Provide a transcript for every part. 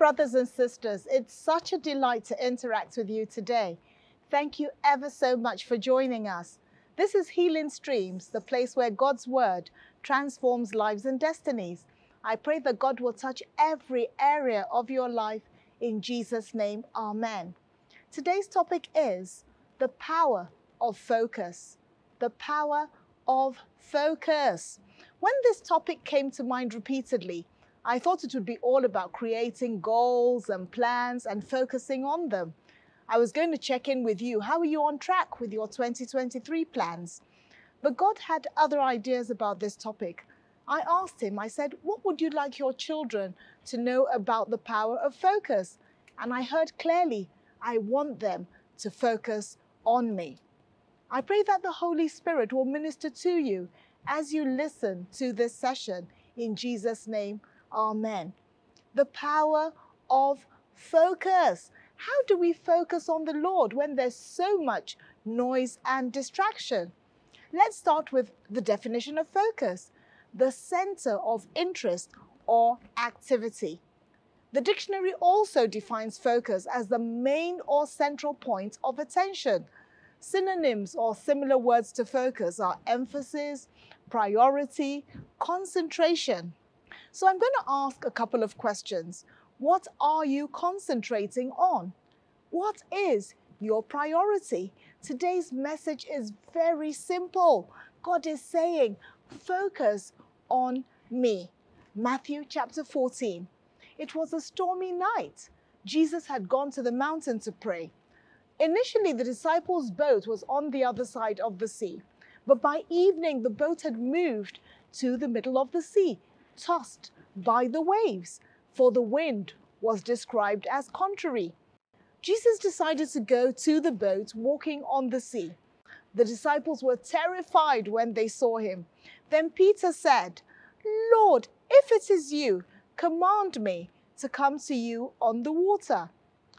brothers and sisters. It's such a delight to interact with you today. Thank you ever so much for joining us. This is Healing Streams, the place where God's Word transforms lives and destinies. I pray that God will touch every area of your life in Jesus' name. Amen. Today's topic is the power of focus. The power of focus. When this topic came to mind repeatedly, I thought it would be all about creating goals and plans and focusing on them. I was going to check in with you. How are you on track with your 2023 plans? But God had other ideas about this topic. I asked him, I said, What would you like your children to know about the power of focus? And I heard clearly, I want them to focus on me. I pray that the Holy Spirit will minister to you as you listen to this session. In Jesus' name, Amen. The power of focus. How do we focus on the Lord when there's so much noise and distraction? Let's start with the definition of focus the center of interest or activity. The dictionary also defines focus as the main or central point of attention. Synonyms or similar words to focus are emphasis, priority, concentration. So I'm going to ask a couple of questions. What are you concentrating on? What is your priority? Today's message is very simple. God is saying, focus on me. Matthew chapter 14. It was a stormy night. Jesus had gone to the mountain to pray. Initially, the disciples' boat was on the other side of the sea, but by evening, the boat had moved to the middle of the sea tossed by the waves, for the wind was described as contrary. Jesus decided to go to the boat walking on the sea. The disciples were terrified when they saw him. Then Peter said, Lord, if it is you, command me to come to you on the water.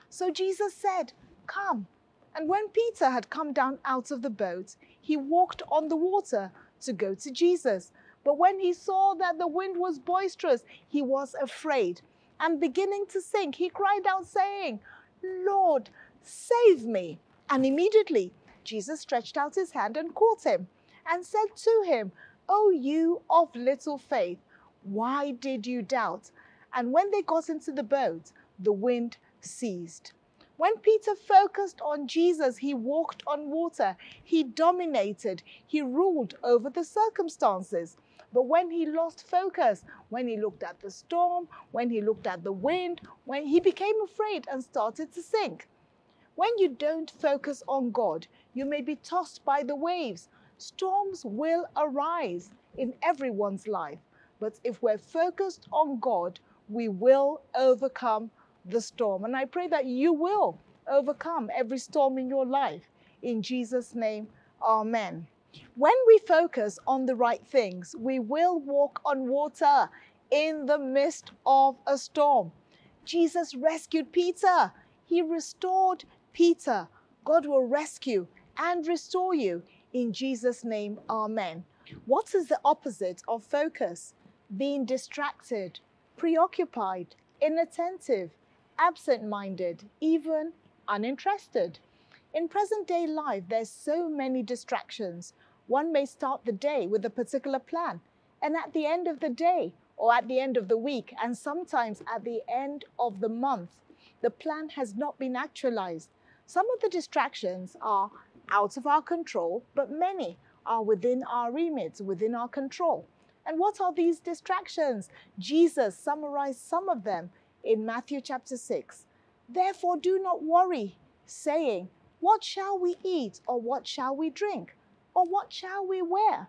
So Jesus said, Come. And when Peter had come down out of the boat, he walked on the water to go to Jesus. But when he saw that the wind was boisterous, he was afraid. And beginning to sink, he cried out, saying, Lord, save me. And immediately Jesus stretched out his hand and caught him and said to him, O you of little faith, why did you doubt? And when they got into the boat, the wind ceased. When Peter focused on Jesus, he walked on water, he dominated, he ruled over the circumstances. But when he lost focus, when he looked at the storm, when he looked at the wind, when he became afraid and started to sink. When you don't focus on God, you may be tossed by the waves. Storms will arise in everyone's life. But if we're focused on God, we will overcome the storm. And I pray that you will overcome every storm in your life. In Jesus' name, Amen. When we focus on the right things, we will walk on water in the midst of a storm. Jesus rescued Peter. He restored Peter. God will rescue and restore you. In Jesus' name, Amen. What is the opposite of focus? Being distracted, preoccupied, inattentive, absent minded, even uninterested. In present day life, there's so many distractions. One may start the day with a particular plan, and at the end of the day, or at the end of the week, and sometimes at the end of the month, the plan has not been actualized. Some of the distractions are out of our control, but many are within our remit, within our control. And what are these distractions? Jesus summarized some of them in Matthew chapter 6. Therefore, do not worry, saying, what shall we eat, or what shall we drink, or what shall we wear?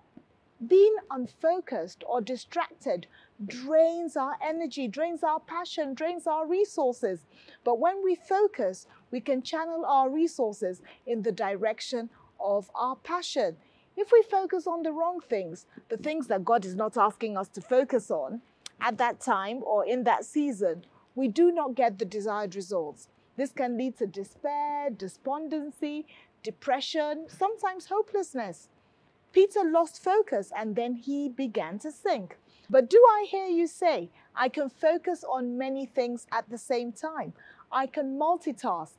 Being unfocused or distracted drains our energy, drains our passion, drains our resources. But when we focus, we can channel our resources in the direction of our passion. If we focus on the wrong things, the things that God is not asking us to focus on at that time or in that season, we do not get the desired results. This can lead to despair, despondency, depression, sometimes hopelessness. Peter lost focus and then he began to sink. But do I hear you say, I can focus on many things at the same time? I can multitask.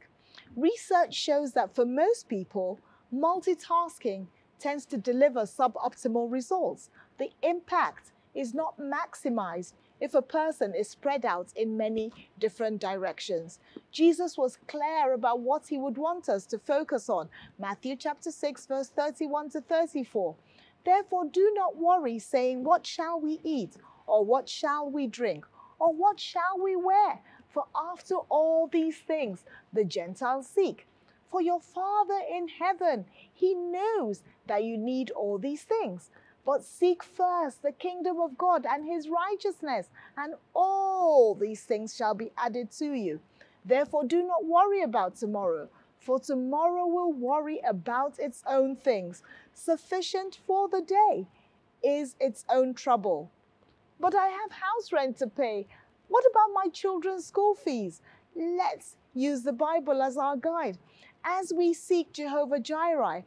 Research shows that for most people, multitasking tends to deliver suboptimal results. The impact is not maximized if a person is spread out in many different directions. Jesus was clear about what he would want us to focus on. Matthew chapter 6 verse 31 to 34. Therefore do not worry saying what shall we eat or what shall we drink or what shall we wear? For after all these things the Gentiles seek. For your Father in heaven, He knows that you need all these things. But seek first the kingdom of God and His righteousness, and all these things shall be added to you. Therefore, do not worry about tomorrow, for tomorrow will worry about its own things. Sufficient for the day is its own trouble. But I have house rent to pay. What about my children's school fees? Let's use the Bible as our guide. As we seek Jehovah Jireh,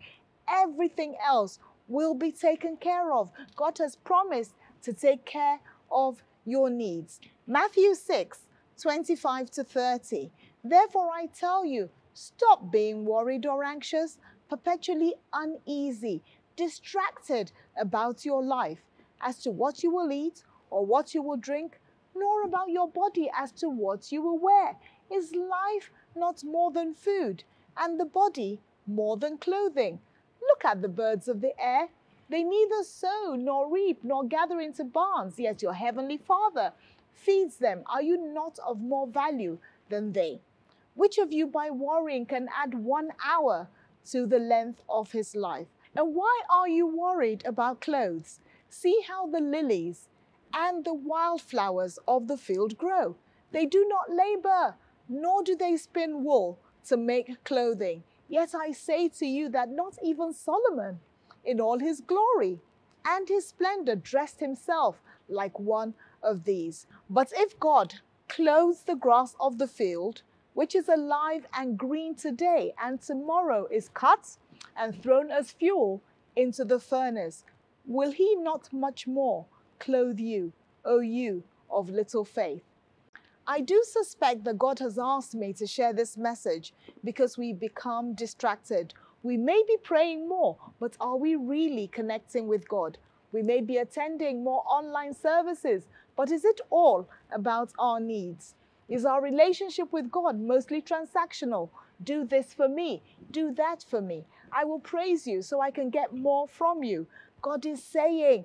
everything else will be taken care of. God has promised to take care of your needs. Matthew 6 25 to 30. Therefore, I tell you, stop being worried or anxious, perpetually uneasy, distracted about your life as to what you will eat or what you will drink, nor about your body as to what you will wear. Is life not more than food? and the body more than clothing. Look at the birds of the air. They neither sow nor reap nor gather into barns, yet your heavenly Father feeds them. Are you not of more value than they? Which of you by worrying can add one hour to the length of his life? And why are you worried about clothes? See how the lilies and the wildflowers of the field grow. They do not labor, nor do they spin wool to make clothing. Yet I say to you that not even Solomon, in all his glory and his splendor, dressed himself like one of these. But if God clothes the grass of the field, which is alive and green today, and tomorrow is cut and thrown as fuel into the furnace, will he not much more clothe you, O you of little faith? I do suspect that God has asked me to share this message because we become distracted. We may be praying more, but are we really connecting with God? We may be attending more online services, but is it all about our needs? Is our relationship with God mostly transactional? Do this for me, do that for me. I will praise you so I can get more from you. God is saying,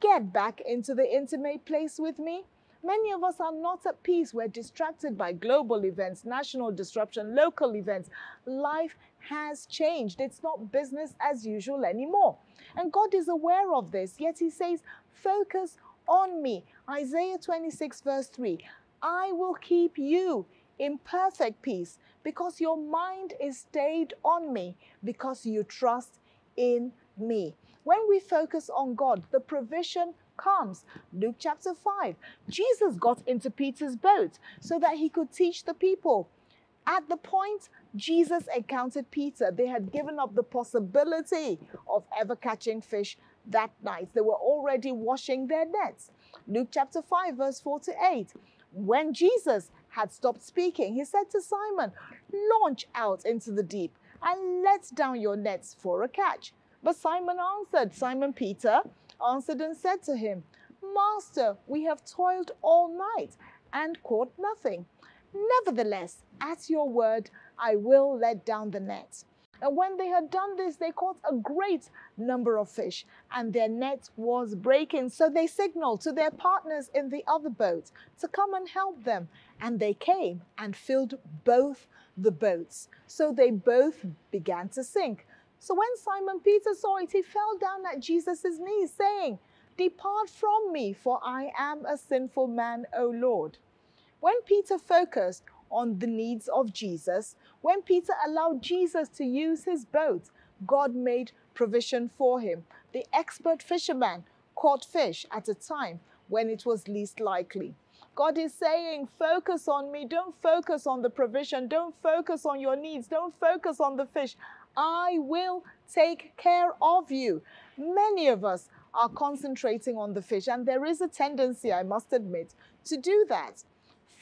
get back into the intimate place with me. Many of us are not at peace. We're distracted by global events, national disruption, local events. Life has changed. It's not business as usual anymore. And God is aware of this, yet He says, Focus on me. Isaiah 26, verse 3 I will keep you in perfect peace because your mind is stayed on me, because you trust in me. When we focus on God, the provision comes. Luke chapter 5. Jesus got into Peter's boat so that he could teach the people. At the point Jesus encountered Peter, they had given up the possibility of ever catching fish that night. They were already washing their nets. Luke chapter 5, verse 4 to 8. When Jesus had stopped speaking, he said to Simon, Launch out into the deep and let down your nets for a catch. But Simon answered, Simon Peter, answered and said to him, Master, we have toiled all night and caught nothing. Nevertheless, at your word, I will let down the net. And when they had done this, they caught a great number of fish, and their net was breaking. So they signaled to their partners in the other boat to come and help them. And they came and filled both the boats. So they both began to sink. So when Simon Peter saw it, he fell down at Jesus' knees, saying, Depart from me, for I am a sinful man, O Lord. When Peter focused on the needs of Jesus, when Peter allowed Jesus to use his boat, God made provision for him. The expert fisherman caught fish at a time when it was least likely. God is saying, focus on me. Don't focus on the provision. Don't focus on your needs. Don't focus on the fish. I will take care of you. Many of us are concentrating on the fish. And there is a tendency, I must admit, to do that.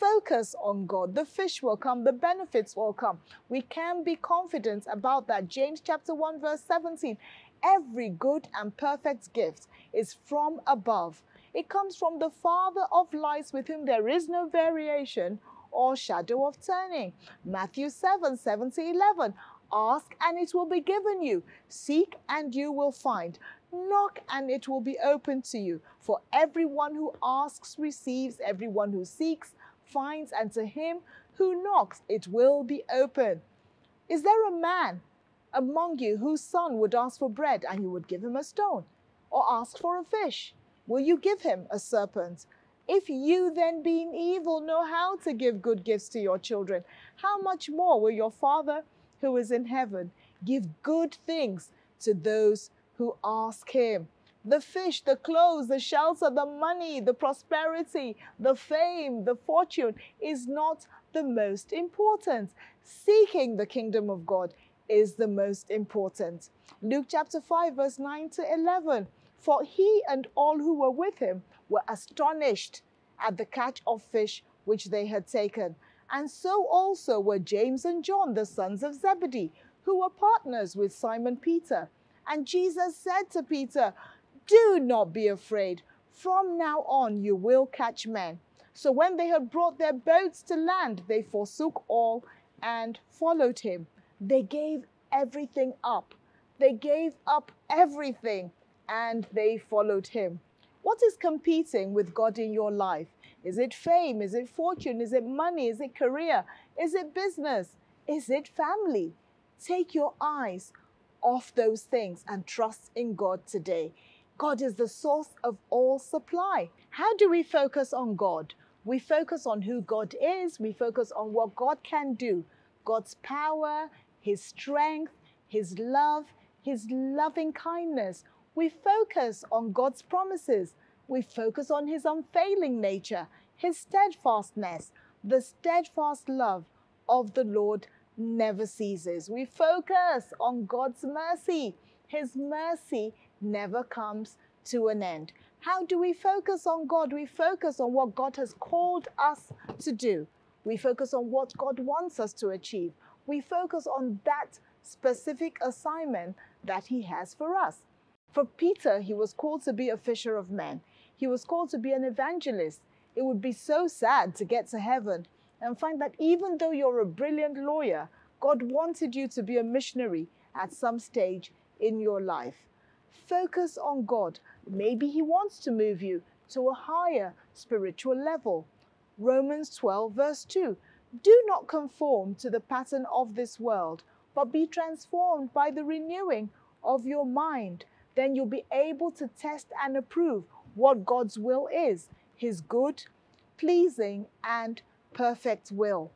Focus on God. The fish will come, the benefits will come. We can be confident about that. James chapter 1, verse 17. Every good and perfect gift is from above. It comes from the Father of lights, with whom there is no variation or shadow of turning. Matthew 7 7 to 11. Ask and it will be given you. Seek and you will find. Knock and it will be opened to you. For everyone who asks receives, everyone who seeks finds, and to him who knocks it will be open. Is there a man among you whose son would ask for bread and you would give him a stone? Or ask for a fish? Will you give him a serpent? If you then, being evil, know how to give good gifts to your children, how much more will your Father who is in heaven give good things to those who ask him? The fish, the clothes, the shelter, the money, the prosperity, the fame, the fortune is not the most important. Seeking the kingdom of God is the most important. Luke chapter 5, verse 9 to 11. For he and all who were with him were astonished at the catch of fish which they had taken. And so also were James and John, the sons of Zebedee, who were partners with Simon Peter. And Jesus said to Peter, Do not be afraid. From now on you will catch men. So when they had brought their boats to land, they forsook all and followed him. They gave everything up. They gave up everything and they followed him. What is competing with God in your life? Is it fame? Is it fortune? Is it money? Is it career? Is it business? Is it family? Take your eyes off those things and trust in God today. God is the source of all supply. How do we focus on God? We focus on who God is, we focus on what God can do, God's power, His strength, His love, His loving kindness. We focus on God's promises. We focus on His unfailing nature, His steadfastness. The steadfast love of the Lord never ceases. We focus on God's mercy. His mercy never comes to an end. How do we focus on God? We focus on what God has called us to do. We focus on what God wants us to achieve. We focus on that specific assignment that He has for us. For Peter, he was called to be a fisher of men. He was called to be an evangelist. It would be so sad to get to heaven and find that even though you're a brilliant lawyer, God wanted you to be a missionary at some stage in your life. Focus on God. Maybe He wants to move you to a higher spiritual level. Romans 12, verse 2 Do not conform to the pattern of this world, but be transformed by the renewing of your mind then you'll be able to test and approve what God's will is His good, pleasing, and perfect will.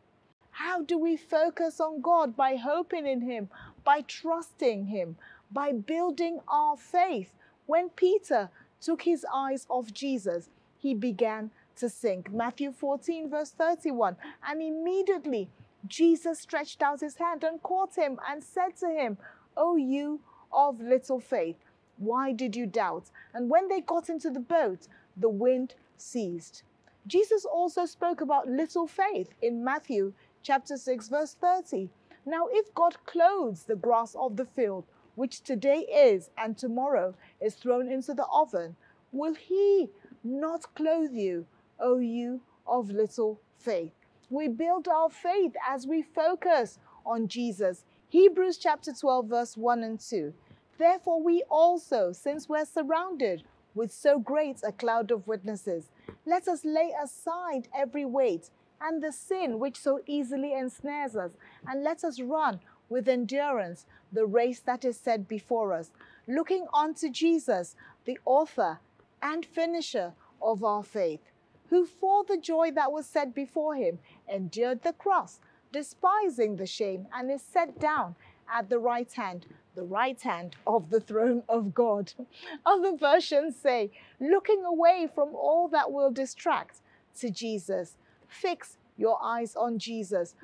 How do we focus on God? By hoping in Him, by trusting Him, by building our faith. When Peter took his eyes off Jesus, he began to sink. Matthew 14, verse 31. And immediately Jesus stretched out his hand and caught him and said to him, O you of little faith, why did you doubt? And when they got into the boat, the wind ceased. Jesus also spoke about little faith in Matthew chapter 6 verse 30. Now if God clothes the grass of the field, which today is and tomorrow is thrown into the oven, will he not clothe you, O you of little faith? We build our faith as we focus on Jesus. Hebrews chapter 12 verse 1 and 2. Therefore, we also, since we're surrounded with so great a cloud of witnesses, let us lay aside every weight and the sin which so easily ensnares us, and let us run with endurance the race that is set before us, looking unto Jesus, the author and finisher of our faith, who for the joy that was set before him endured the cross, despising the shame, and is set down at the right hand the right hand of the throne of God. Other versions say, looking away from all that will distract to Jesus. Fix your eyes on Jesus.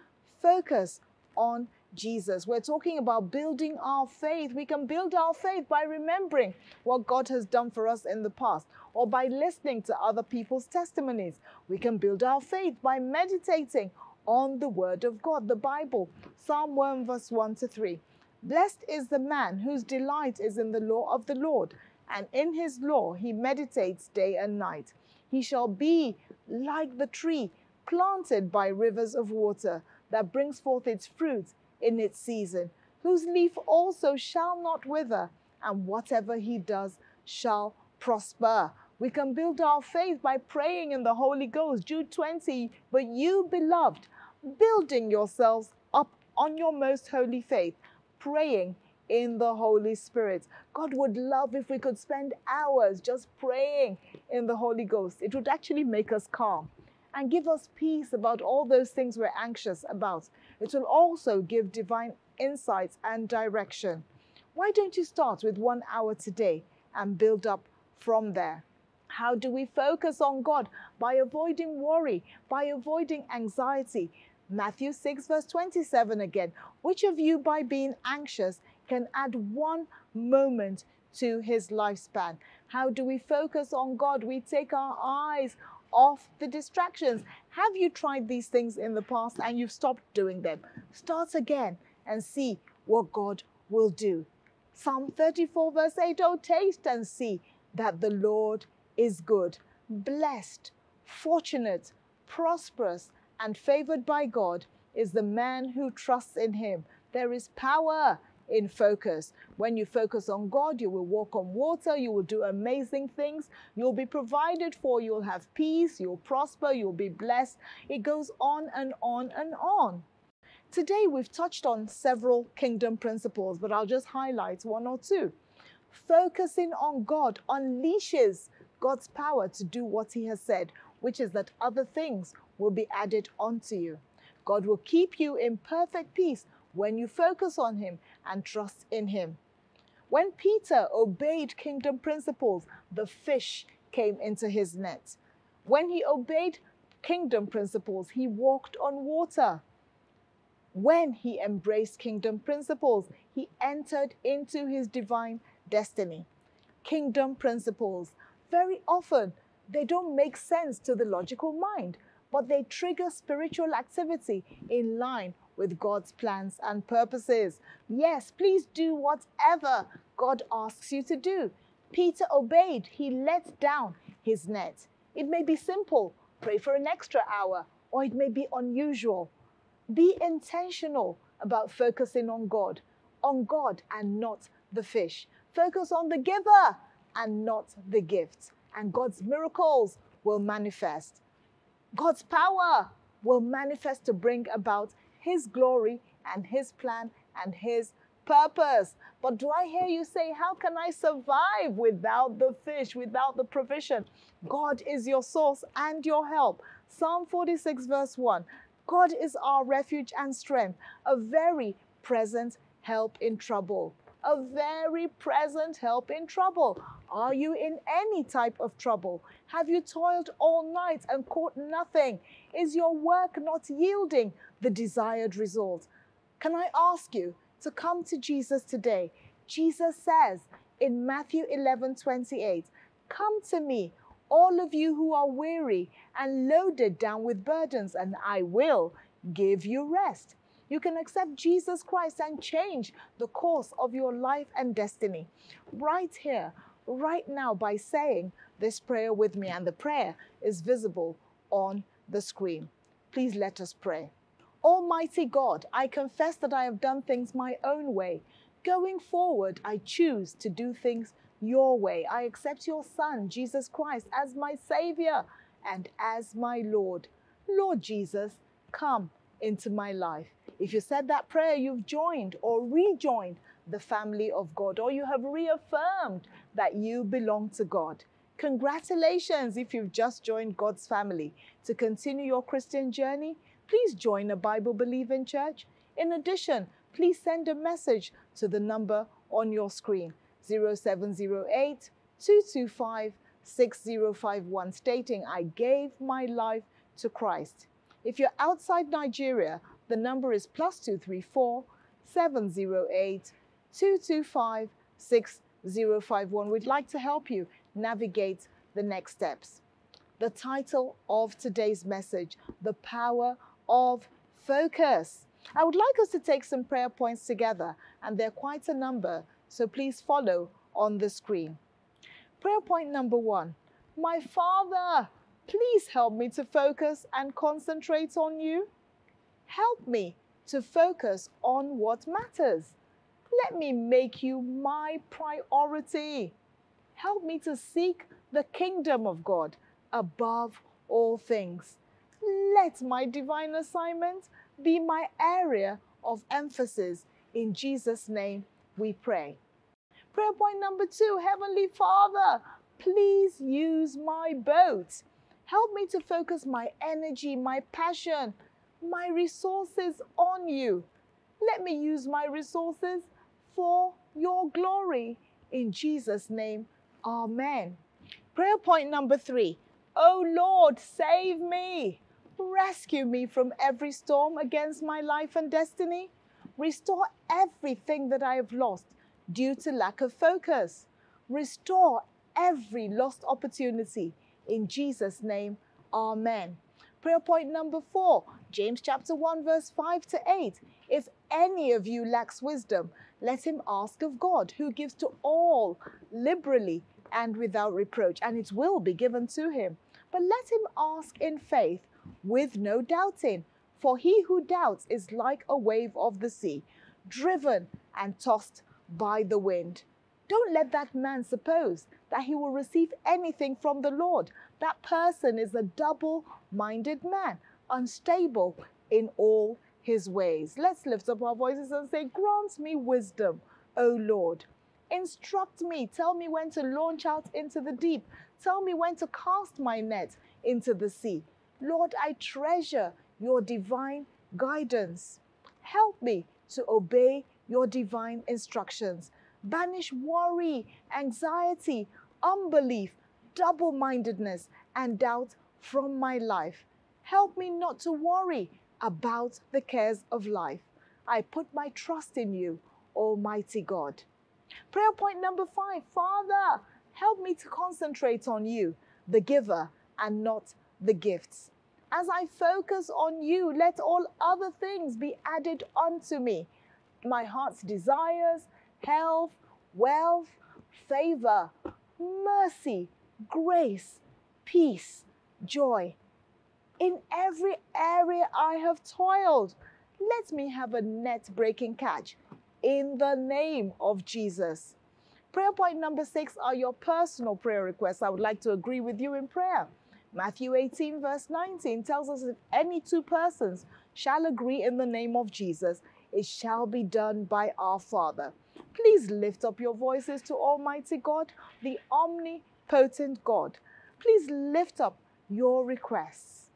Focus on Jesus. We're talking about building our faith. We can build our faith by remembering what God has done for us in the past or by listening to other people's testimonies. We can build our faith by meditating on the Word of God, the Bible. Psalm 1, verse 1 to 3. Blessed is the man whose delight is in the law of the Lord, and in his law he meditates day and night. He shall be like the tree planted by rivers of water that brings forth its fruit in its season, whose leaf also shall not wither, and whatever he does shall prosper. We can build our faith by praying in the Holy Ghost. Jude 20, but you, beloved, building yourselves up on your most holy faith, praying in the Holy Spirit. God would love if we could spend hours just praying in the Holy Ghost. It would actually make us calm and give us peace about all those things we're anxious about. It will also give divine insights and direction. Why don't you start with one hour today and build up from there? How do we focus on God? By avoiding worry, by avoiding anxiety. Matthew 6, verse 27 again. Which of you, by being anxious, can add one moment to his lifespan? How do we focus on God? We take our eyes off the distractions. Have you tried these things in the past and you've stopped doing them? Start again and see what God will do. Psalm 34, verse 8 Oh, taste and see that the Lord is good, blessed, fortunate, prosperous, and favored by God is the man who trusts in him. There is power in focus. When you focus on God, you will walk on water, you will do amazing things, you'll be provided for, you'll have peace, you'll prosper, you'll be blessed. It goes on and on and on. Today, we've touched on several kingdom principles, but I'll just highlight one or two. Focusing on God unleashes God's power to do what He has said, which is that other things will be added onto you. God will keep you in perfect peace when you focus on Him and trust in Him. When Peter obeyed kingdom principles, the fish came into his net. When he obeyed kingdom principles, he walked on water. When he embraced kingdom principles, he entered into his divine destiny. Kingdom principles, very often, they don't make sense to the logical mind, but they trigger spiritual activity in line with God's plans and purposes. Yes, please do whatever God asks you to do. Peter obeyed, he let down his net. It may be simple, pray for an extra hour, or it may be unusual. Be intentional about focusing on God, on God and not the fish. Focus on the giver and not the gift, and God's miracles will manifest. God's power will manifest to bring about his glory and His plan and His purpose. But do I hear you say, How can I survive without the fish, without the provision? God is your source and your help. Psalm 46, verse 1 God is our refuge and strength, a very present help in trouble. A very present help in trouble. Are you in any type of trouble? Have you toiled all night and caught nothing? Is your work not yielding the desired result? Can I ask you to come to Jesus today? Jesus says in Matthew 11 28, Come to me, all of you who are weary and loaded down with burdens, and I will give you rest. You can accept Jesus Christ and change the course of your life and destiny right here, right now, by saying this prayer with me. And the prayer is visible on the screen. Please let us pray. Almighty God, I confess that I have done things my own way. Going forward, I choose to do things your way. I accept your Son, Jesus Christ, as my Savior and as my Lord. Lord Jesus, come into my life. If you said that prayer, you've joined or rejoined the family of God, or you have reaffirmed that you belong to God. Congratulations if you've just joined God's family. To continue your Christian journey, please join a Bible believing church. In addition, please send a message to the number on your screen 0708 225 6051 stating, I gave my life to Christ. If you're outside Nigeria, the number is plus 234 708 225 6051. We'd like to help you navigate the next steps. The title of today's message The Power of Focus. I would like us to take some prayer points together, and there are quite a number, so please follow on the screen. Prayer point number one My Father, please help me to focus and concentrate on you. Help me to focus on what matters. Let me make you my priority. Help me to seek the kingdom of God above all things. Let my divine assignment be my area of emphasis. In Jesus' name we pray. Prayer point number two Heavenly Father, please use my boat. Help me to focus my energy, my passion, my resources on you. Let me use my resources for your glory. In Jesus' name, Amen. Prayer point number three Oh Lord, save me. Rescue me from every storm against my life and destiny. Restore everything that I have lost due to lack of focus. Restore every lost opportunity. In Jesus' name, Amen. Prayer point number four, James chapter 1, verse 5 to 8. If any of you lacks wisdom, let him ask of God, who gives to all liberally and without reproach, and it will be given to him. But let him ask in faith with no doubting. For he who doubts is like a wave of the sea, driven and tossed by the wind. Don't let that man suppose that he will receive anything from the Lord. That person is a double minded man, unstable in all his ways. Let's lift up our voices and say, Grant me wisdom, O Lord. Instruct me. Tell me when to launch out into the deep. Tell me when to cast my net into the sea. Lord, I treasure your divine guidance. Help me to obey your divine instructions. Banish worry, anxiety, unbelief, double mindedness, and doubt from my life. Help me not to worry about the cares of life. I put my trust in you, Almighty God. Prayer point number five Father, help me to concentrate on you, the giver, and not the gifts. As I focus on you, let all other things be added unto me my heart's desires, health, wealth, favor, mercy, grace, peace, joy. In every area I have toiled, let me have a net breaking catch in the name of Jesus. Prayer point number six are your personal prayer requests. I would like to agree with you in prayer. Matthew 18, verse 19 tells us if any two persons shall agree in the name of Jesus, it shall be done by our Father. Please lift up your voices to Almighty God, the omnipotent God. Please lift up your requests.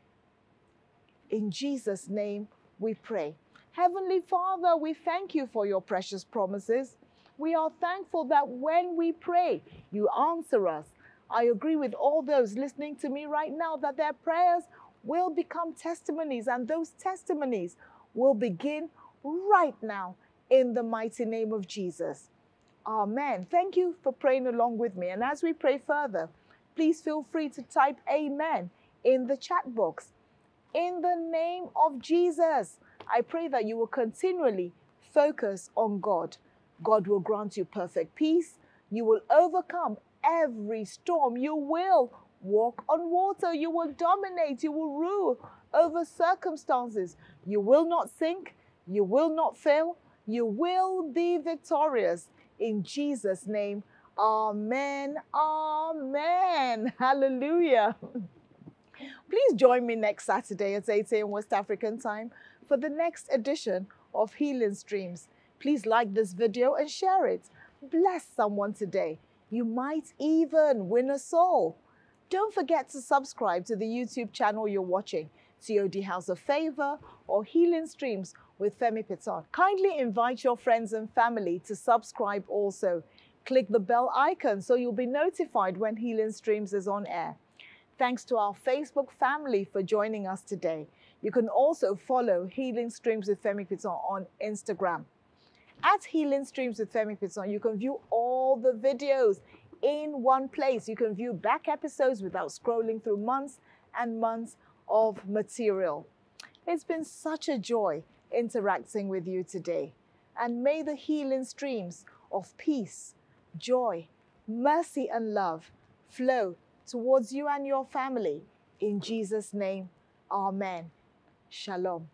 In Jesus' name we pray. Heavenly Father, we thank you for your precious promises. We are thankful that when we pray, you answer us I agree with all those listening to me right now that their prayers will become testimonies, and those testimonies will begin right now in the mighty name of Jesus. Amen. Thank you for praying along with me. And as we pray further, please feel free to type Amen in the chat box. In the name of Jesus, I pray that you will continually focus on God. God will grant you perfect peace. You will overcome every storm. You will walk on water. You will dominate. You will rule over circumstances. You will not sink. You will not fail. You will be victorious. In Jesus' name, Amen. Amen. Hallelujah. Please join me next Saturday at 8 a.m. West African time for the next edition of Healing Streams. Please like this video and share it. Bless someone today. You might even win a soul. Don't forget to subscribe to the YouTube channel you're watching, COD House of Favor or Healing Streams with Femi Pitan. Kindly invite your friends and family to subscribe also. Click the bell icon so you'll be notified when Healing Streams is on air. Thanks to our Facebook family for joining us today. You can also follow Healing Streams with Femi Pitan on Instagram. At Healing Streams with Femi Pitan, you can view all the videos in one place. You can view back episodes without scrolling through months and months of material. It's been such a joy interacting with you today. And may the healing streams of peace, joy, mercy, and love flow towards you and your family. In Jesus' name, Amen. Shalom.